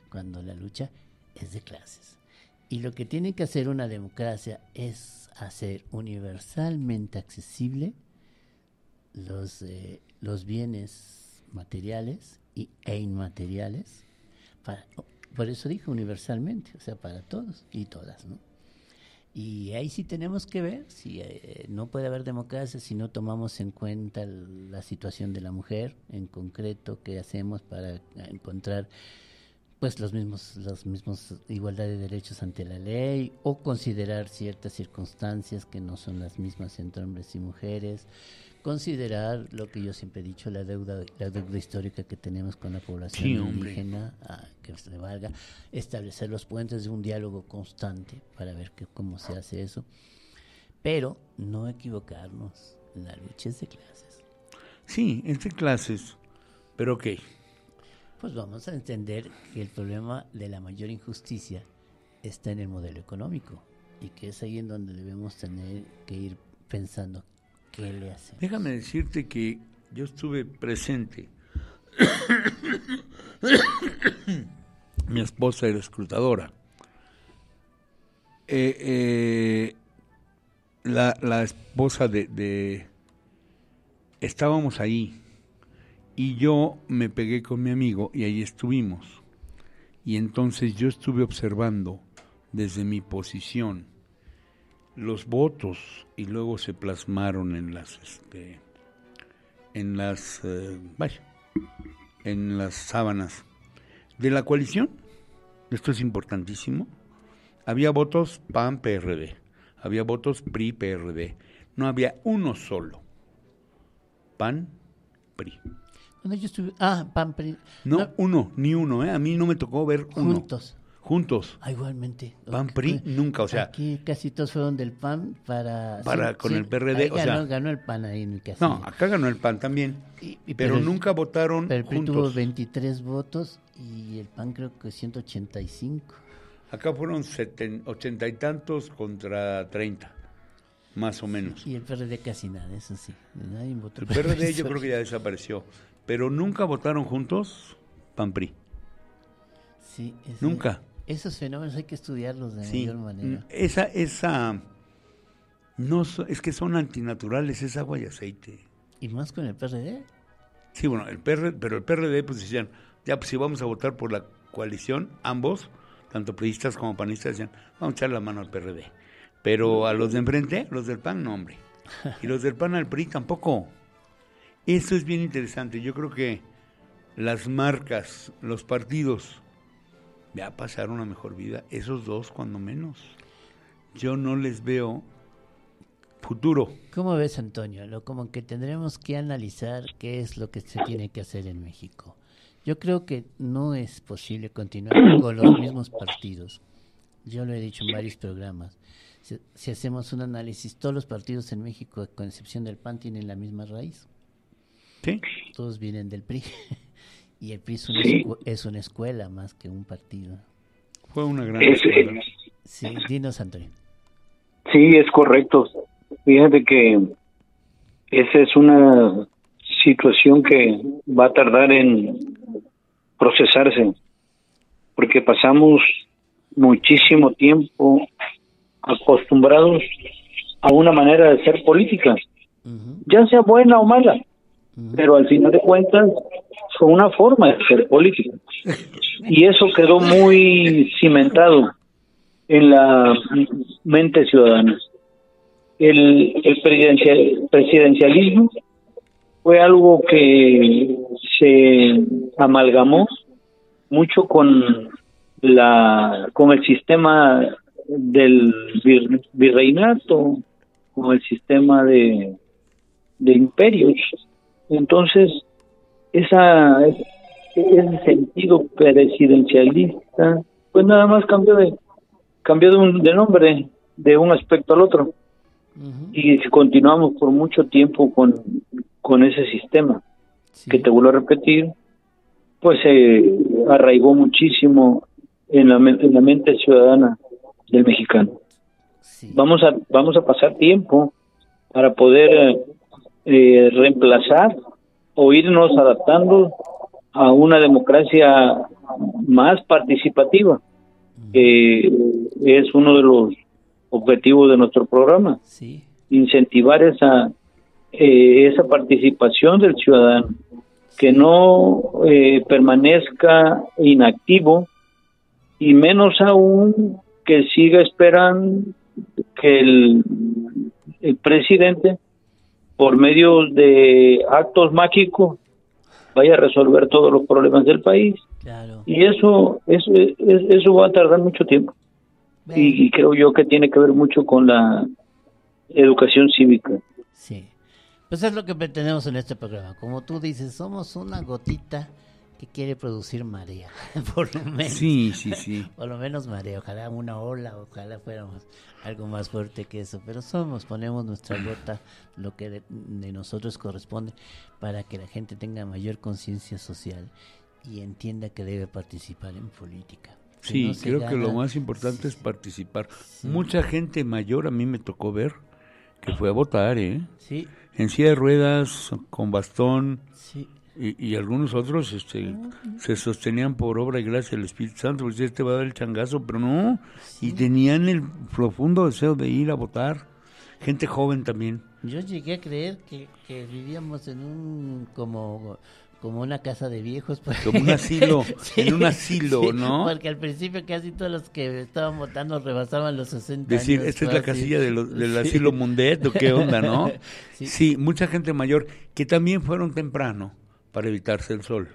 cuando la lucha es de clases Y lo que tiene que hacer una democracia es hacer universalmente accesible los, eh, los bienes materiales y, e inmateriales. por eso dije universalmente, o sea, para todos y todas, ¿no? Y ahí sí tenemos que ver si eh, no puede haber democracia si no tomamos en cuenta la situación de la mujer en concreto, qué hacemos para encontrar pues los mismos los mismos igualdad de derechos ante la ley o considerar ciertas circunstancias que no son las mismas entre hombres y mujeres. Considerar lo que yo siempre he dicho la deuda la deuda histórica que tenemos con la población indígena ah, que se valga. Establecer los puentes de un diálogo constante para ver que, cómo se hace eso. Pero no equivocarnos. La lucha es de clases. Sí es de clases. Pero qué pues vamos a entender que el problema de la mayor injusticia está en el modelo económico y que es ahí en donde debemos tener que ir pensando qué le hace. Déjame decirte que yo estuve presente. Mi esposa era escrutadora. Eh, eh, la, la, esposa de, de... Estábamos ahí y yo me pegué con mi amigo y ahí estuvimos. Y entonces yo estuve observando desde mi posición los votos y luego se plasmaron en las este, en las eh, vaya, en las sábanas de la coalición. Esto es importantísimo. Había votos PAN PRD, había votos PRI PRD. No había uno solo. PAN PRI. Ah, No, uno, ni uno, ¿eh? A mí no me tocó ver uno. Juntos. Juntos. Ah, igualmente. PAN PRI nunca, o sea. Aquí casi todos fueron del PAN para. Para con el PRD, o sea. Ganó el PAN ahí casi. No, acá ganó el PAN también. pero, nunca votaron pero el PRI tuvo 23 votos y el PAN creo que 185. Acá fueron ochenta y tantos contra 30 más o menos. Y el PRD casi nada, eso sí. Nadie votó el PRD yo creo que ya desapareció pero nunca votaron juntos PAN-PRI. Sí, nunca. Esos fenómenos hay que estudiarlos de mayor manera. Esa, esa, no, es que son antinaturales, es agua y aceite. ¿Y más con el PRD? Sí, bueno, el PRD, pero el PRD pues decían, ya pues si vamos a votar por la coalición, ambos, tanto priistas como panistas, decían, vamos a echar la mano al PRD. Pero a los de enfrente, los del PAN, no, hombre. Y los del PAN al PRI tampoco. Eso es bien interesante. Yo creo que las marcas, los partidos, ya pasaron una mejor vida. Esos dos, cuando menos. Yo no les veo futuro. ¿Cómo ves, Antonio? Lo como que tendremos que analizar qué es lo que se tiene que hacer en México. Yo creo que no es posible continuar con los mismos partidos. Yo lo he dicho en varios programas. Si, si, hacemos un análisis, todos los partidos en México, con excepción del PAN, tienen la misma raíz. Todos vienen del PRI. y el PRI es una, escuela más que un partido. Fue una gran escuela. Sí, dinos, Antonio. Sí, es correcto. Fíjate que esa es una situación que va a tardar en procesarse, porque pasamos muchísimo tiempo acostumbrados a una manera de ser política, ya sea buena o mala pero al final de cuentas fue una forma de ser política. Y eso quedó muy cimentado en la mente ciudadana. El, el presidencialismo fue algo que se amalgamó mucho con la con el sistema del virreinato, con el sistema de, de imperios entonces, esa, ese sentido presidencialista, pues nada más cambió de cambió de, un, de nombre de un aspecto al otro. Y si continuamos por mucho tiempo con, con ese sistema, que te vuelvo a repetir, pues se arraigó muchísimo en la, en la mente ciudadana del mexicano. Vamos a vamos a pasar tiempo para poder eh, reemplazar o irnos adaptando a una democracia más participativa, es uno de los objetivos de nuestro programa. Sí. Incentivar esa, eh, esa participación del ciudadano, que no eh, permanezca inactivo y menos aún que siga esperando que el, el presidente, por medio de actos mágicos, vaya a resolver todos los problemas del país. Y eso, eso, eso va a tardar mucho tiempo. Y, creo yo que tiene que ver mucho con la educación cívica. Sí. Pues es lo que pretendemos en este programa. Como tú dices, somos una gotita que quiere producir marea, por lo menos. Sí, sí, sí. por lo menos marea, ojalá una ola, ojalá fuéramos algo más fuerte que eso, pero somos, ponemos nuestra gota, lo que de nosotros corresponde, para que la gente tenga mayor conciencia social y entienda que debe participar en política. Sí, creo que lo más importante es participar. Mucha gente mayor a mí me tocó ver que fue a votar, ¿eh? Sí. En silla de ruedas, con bastón. Sí. Y, algunos otros este, se sostenían por obra y gracia del Espíritu Santo, pues este va a dar el changazo, pero no. Y tenían el profundo deseo de ir a votar. Gente joven también. Yo llegué a creer que, que vivíamos en un como como una casa de viejos. Pues. Como un asilo, en un asilo, ¿no? Porque al principio casi todos los que estaban votando rebasaban los 60 Decir, esta es la casilla del asilo Mundet, ¿o qué onda, no? Sí. mucha gente mayor que también fueron temprano para evitarse el sol.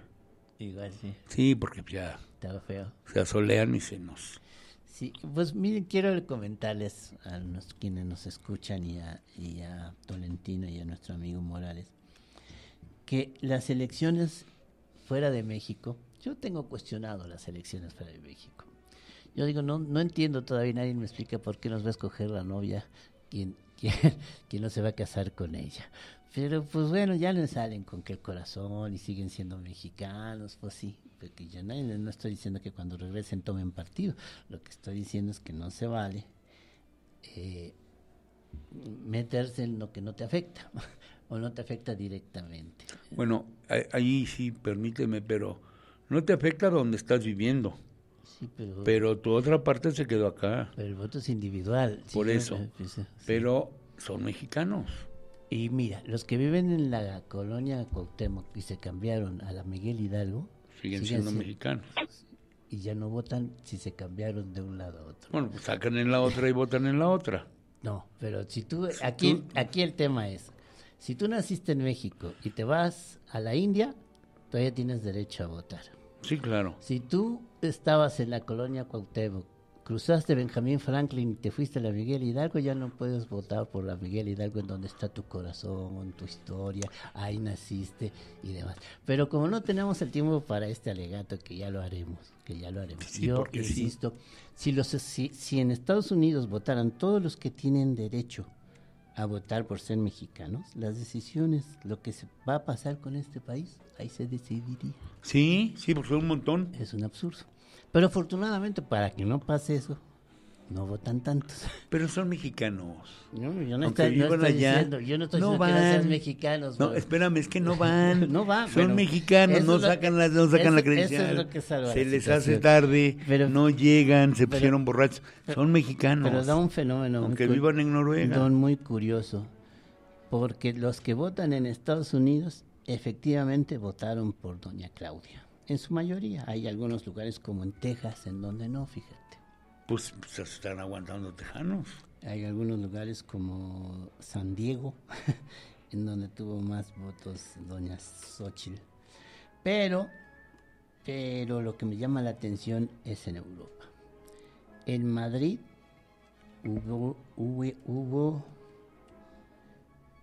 Igual, sí. Sí, porque ya Estaba feo. se asolean y se nos... Sí, pues miren, quiero comentarles a los, quienes nos escuchan y a, y a Tolentino y a nuestro amigo Morales que las elecciones fuera de México, yo tengo cuestionado las elecciones fuera de México. Yo digo, no, no entiendo todavía, nadie me explica por qué nos va a escoger la novia quien, quien, no se va a casar con ella. Pero pues bueno, ya le salen con que el corazón y siguen siendo mexicanos, pues sí, porque yo no, no estoy diciendo que cuando regresen tomen partido, lo que estoy diciendo es que no se vale eh, meterse en lo que no te afecta o no te afecta directamente. Bueno, ahí sí, permíteme, pero no te afecta donde estás viviendo. Sí, pero, pero tu otra parte se quedó acá. Pero el voto es individual. Por eso. Pues, pero son mexicanos. Y mira, los que viven en la colonia Cuauhtémoc y se cambiaron a la Miguel Hidalgo... Siguen, siendo, mexicanos. Y ya no votan si se cambiaron de un lado a otro. Bueno, pues sacan en la otra y votan en la otra. No, pero si tú... Aquí, aquí el tema es, si tú naciste en México y te vas a la India, todavía tienes derecho a votar. Sí, claro. Si tú estabas en la colonia Cuauhtémoc, cruzaste Benjamín Franklin y te fuiste a la Miguel Hidalgo, ya no puedes votar por la Miguel Hidalgo en donde está tu corazón, tu historia, ahí naciste y demás. Pero como no tenemos el tiempo para este alegato, que ya lo haremos, que ya lo haremos. Yo insisto, si, los, si, si en Estados Unidos votaran todos los que tienen derecho a votar por ser mexicanos, las decisiones, lo que se va a pasar con este país, ahí se decidiría. Sí, sí, porque un montón. Es un absurdo. Pero afortunadamente, para que no pase eso, no votan tantos. Pero son mexicanos. No, yo no, estoy, diciendo, yo no estoy diciendo que no sean mexicanos. No, espérame, es que no van. no van. Son mexicanos, no sacan, la, no sacan la credencial. se les hace tarde, no llegan, se pusieron borrachos. Son mexicanos. Pero da un fenómeno. Aunque vivan en Noruega. muy curioso. Porque los que votan en Estados Unidos efectivamente votaron por doña Claudia. En su mayoría. Hay algunos lugares como en Texas en donde no, fíjate. Pues, se están aguantando tejanos. Hay algunos lugares como San Diego, en donde tuvo más votos doña Xochitl. Pero, pero lo que me llama la atención es en Europa. En Madrid hubo, hubo, hubo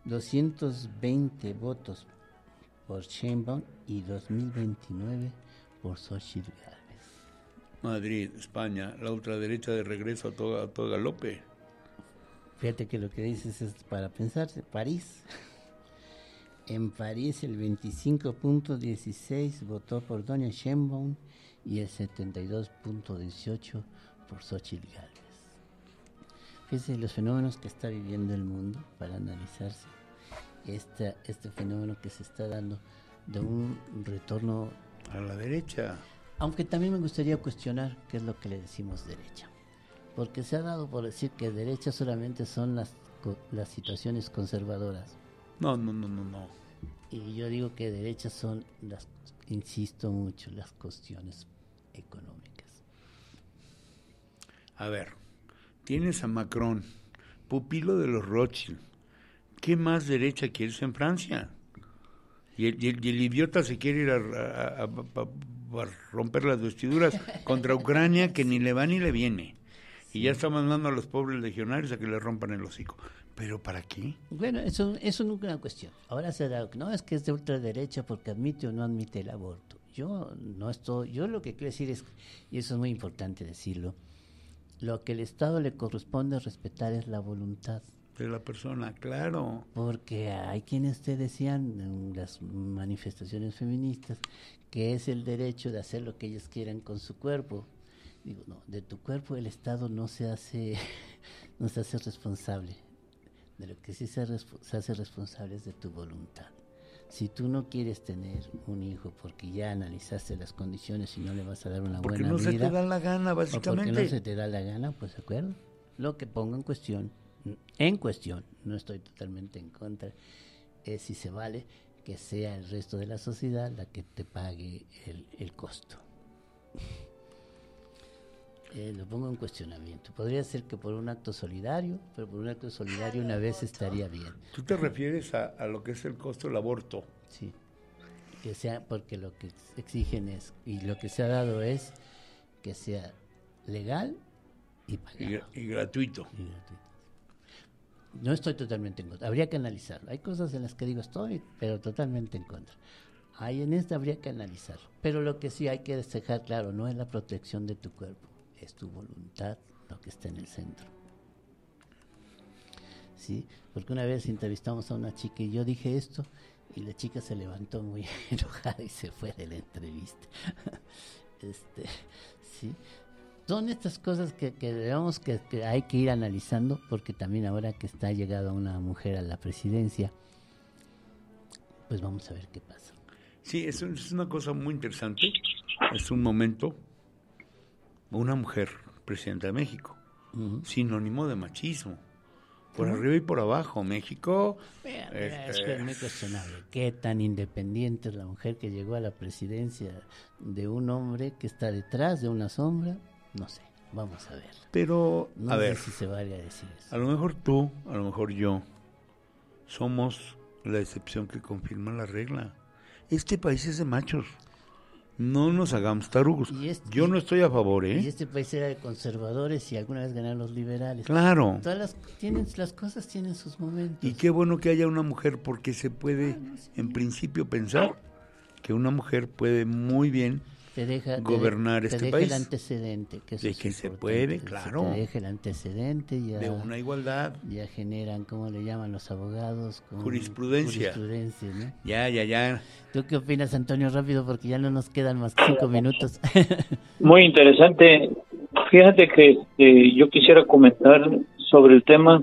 220 votos por Sheinbaum y 2029 por Xochitl Madrid, España, la ultraderecha de regreso a todo, a todo galope. Fíjate que lo que dices es para pensarse, París. En París el 25.16 votó por Doña Sheinbaum y el 72.18 por Xochitl Gálvez. Fíjense los fenómenos que está viviendo el mundo para analizarse. Este, este fenómeno que se está dando de un retorno a la derecha Aunque también me gustaría cuestionar qué es lo que le decimos derecha. Porque se ha dado por decir que derecha solamente son las, las situaciones conservadoras. No, no, no, no, no. Y yo digo que derecha son las, insisto mucho, las cuestiones económicas. A ver, tienes a Macron, pupilo de los Rothschild. ¿Qué más derecha quieres en Francia? Y el, idiota se quiere ir a, romper las vestiduras contra Ucrania que ni le va ni le viene. Y ya está mandando a los pobres legionarios a que le rompan el hocico. ¿Pero para qué? Bueno, eso, eso nunca es una cuestión. Ahora será, no es que es de ultraderecha porque admite o no admite el aborto. Yo no estoy, yo lo que quiero decir es, y eso es muy importante decirlo, lo que el Estado le corresponde respetar es la voluntad de la persona, claro. Porque hay quienes te decían en las manifestaciones feministas que es el derecho de hacer lo que ellos quieran con su cuerpo. Digo, no, de tu cuerpo el Estado no se hace, no se hace responsable. De lo que sí se, se hace responsable es de tu voluntad. Si tú no quieres tener un hijo porque ya analizaste las condiciones y no le vas a dar una buena vida. Porque no se te da la gana, básicamente. porque no se te da la gana, pues de acuerdo. Lo que pongo en cuestión en cuestión, no estoy totalmente en contra, es si se vale que sea el resto de la sociedad la que te pague el, costo. Eh, lo pongo en cuestionamiento. Podría ser que por un acto solidario, pero por un acto solidario una vez estaría bien. ¿Tú te refieres a, a lo que es el costo del aborto? Sí. Que sea, porque lo que exigen es, y lo que se ha dado es que sea legal y pagado. Y, gratuito. y gratuito. No estoy totalmente en contra. Habría que analizarlo. Hay cosas en las que digo estoy, pero totalmente en contra. Hay en esta habría que analizarlo. Pero lo que sí hay que dejar claro, no es la protección de tu cuerpo, es tu voluntad lo que está en el centro. ¿Sí? Porque una vez entrevistamos a una chica y yo dije esto y la chica se levantó muy enojada y se fue de la entrevista. este, ¿sí? Son estas cosas que, que digamos que, hay que ir analizando porque también ahora que está llegada una mujer a la presidencia, pues vamos a ver qué pasa. Sí, es, es una cosa muy interesante. Es un momento, una mujer presidenta de México, sinónimo de machismo. Por arriba y por abajo, México. es, es muy cuestionable. ¿Qué tan independiente es la mujer que llegó a la presidencia de un hombre que está detrás de una sombra? No sé, vamos a ver. Pero, a ver, si se vale a decir eso. A lo mejor tú, a lo mejor yo, somos la excepción que confirma la regla. Este país es de machos. No nos hagamos tarugos. Este yo no estoy a favor, ¿eh? Y este país era de conservadores y alguna vez ganaron los liberales. Claro. Todas las, tienen, las cosas tienen sus momentos. Y qué bueno que haya una mujer porque se puede, ah, en principio, pensar que una mujer puede muy bien te deja, gobernar este país. el antecedente. Que de que se puede, claro. te deja el antecedente. Ya, de una igualdad. Ya generan, ¿cómo le llaman los abogados? jurisprudencia. Jurisprudencia, ¿no? Ya, ya, ya. ¿Tú qué opinas, Antonio, rápido? Porque ya no nos quedan más cinco minutos. Muy interesante. Fíjate que yo quisiera comentar sobre el tema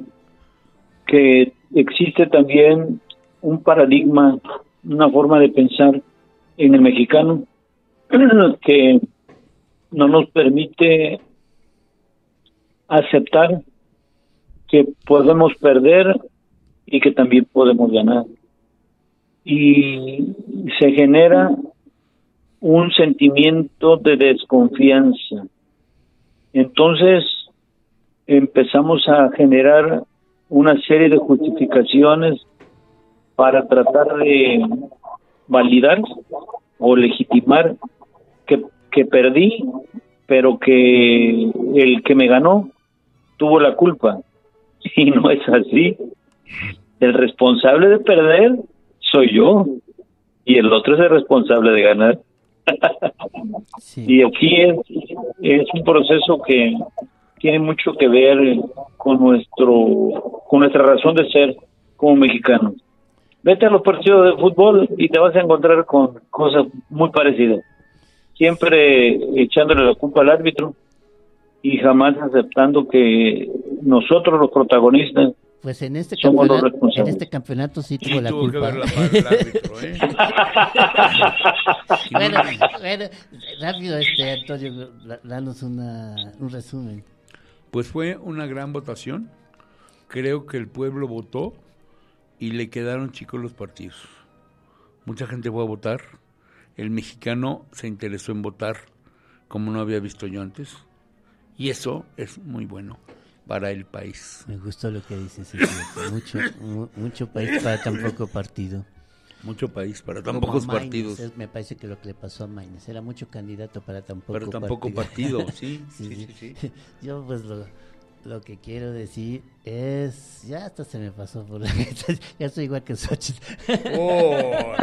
que existe también un paradigma, una forma de pensar en el mexicano que no nos permite aceptar que podemos perder y que también podemos ganar. Y se genera un sentimiento de desconfianza. Entonces empezamos a generar una serie de justificaciones para tratar de validar o legitimar que, perdí, pero que el que me ganó tuvo la culpa. Y no es así. El responsable de perder soy yo y el otro es el responsable de ganar. Y aquí es, es un proceso que tiene mucho que ver con nuestro con nuestra razón de ser como mexicanos. Vete a los partidos de fútbol y te vas a encontrar con cosas muy parecidas siempre echándole la culpa al árbitro y jamás aceptando que nosotros los protagonistas pues en este campeonato, en este campeonato sí tuvo la culpa. ¿eh? bueno, bueno, rápido, este Antonio, danos una, un resumen. Pues fue una gran votación. Creo que el pueblo votó y le quedaron chicos los partidos. Mucha gente fue a votar. El mexicano se interesó en votar como no había visto yo antes. Y eso es muy bueno para el país. Me gustó lo que dices, mucho, mucho país para tan poco partido. Mucho país para tan pocos partidos. me parece que lo que le pasó a Maynes era mucho candidato para tan poco Pero tan poco partido, sí, sí, sí, sí, Yo pues lo, lo que quiero decir es, ya hasta se me pasó por la ya soy igual que Xochitl. Oh,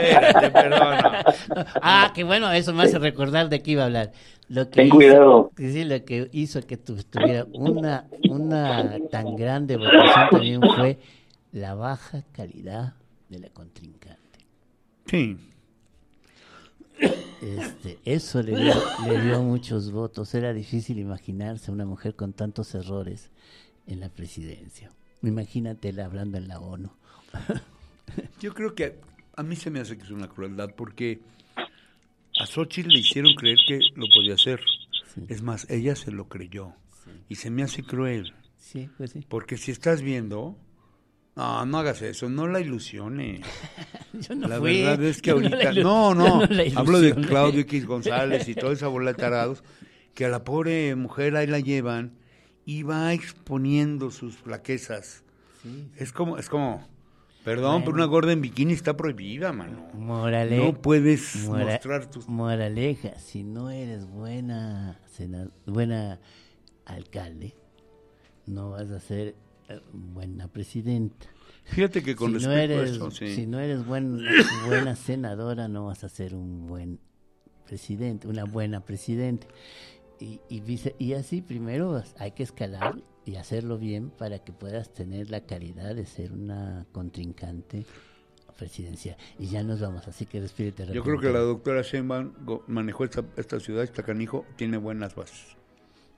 espérate, perdona. Ah, que bueno, eso me hace recordar de qué iba a hablar. Lo que Ten hizo, cuidado. Sí, lo que hizo que tuviera una, una tan grande votación también fue la baja calidad de la contrincante. Sí. Este, eso le dio, le dio muchos votos. Era difícil imaginarse una mujer con tantos errores en la presidencia. Imagínatela hablando en la ONU. Yo creo que a mí se me hace que es una crueldad porque a Xochitl le hicieron creer que lo podía hacer. Es más, ella se lo creyó. Y se me hace cruel. Sí, pues sí. Porque si estás viendo, no, no hagas eso, no la ilusiones. la verdad es que ahorita, no, no, hablo de Claudio X González y toda esa bola de tarados, que a la pobre mujer ahí la llevan y va exponiendo sus flaquezas. Es como, es como, perdón, pero una gorda en bikini está prohibida, mano. no puedes mostrar tus... Moraleja, si no eres buena, buena alcalde, no vas a ser buena presidenta. Fíjate que con si no eres, Si no eres buena senadora, no vas a ser un buen presidente, una buena presidente. Y, y, así primero hay que escalar y hacerlo bien para que puedas tener la calidad de ser una contrincante presidencial. Y ya nos vamos, así que despídete. Yo creo que la doctora Sheinbaum manejó esta, esta ciudad, esta canijo, tiene buenas bases.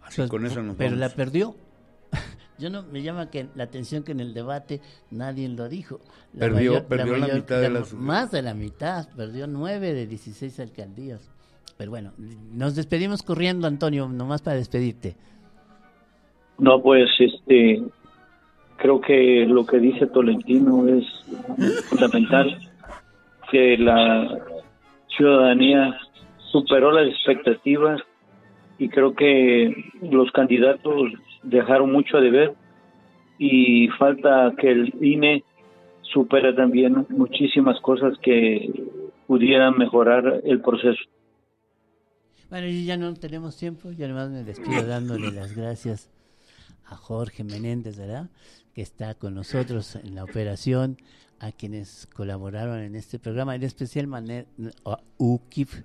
Así pues, con eso nos Pero la perdió. Yo no me llama que la atención que en el debate nadie lo dijo. perdió, perdió la, mitad de las... Más de la mitad, perdió nueve de 16 alcaldías. Pero bueno, nos despedimos corriendo, Antonio, nomás para despedirte. No, pues este, creo que lo que dice Tolentino es fundamental, que la ciudadanía superó las expectativas y creo que los candidatos dejaron mucho de ver y falta que el INE supere también muchísimas cosas que pudieran mejorar el proceso. Bueno, ya no tenemos tiempo, yo además me despido dándole las gracias a Jorge Menéndez, ¿verdad? Que está con nosotros en la operación, a quienes colaboraron en este programa, en especial a UKIF,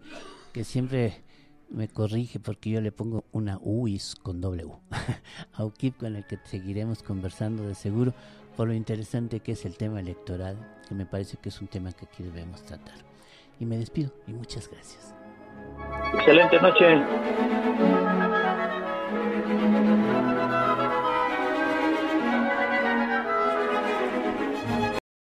que siempre me corrige porque yo le pongo una UIS con U. a UKIP con el que seguiremos conversando de seguro por lo interesante que es el tema electoral, que me parece que es un tema que aquí debemos tratar. Y me despido y muchas gracias. Excelente noche.